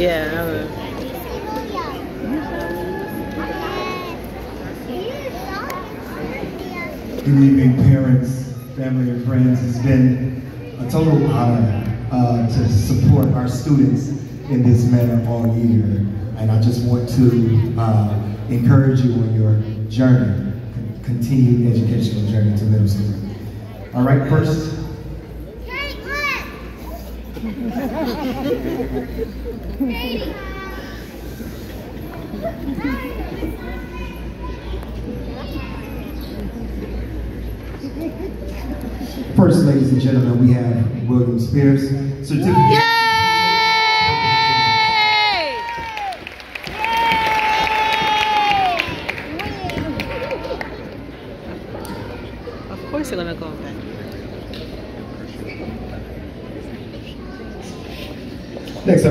Yeah. Good evening, parents, family, and friends. It's been a total honor uh, to support our students in this manner all year. And I just want to uh, encourage you on your journey, continued educational journey to middle school. All right, first. First, ladies and gentlemen, we have William Spears, certificate. Of course they're gonna go back. Next up.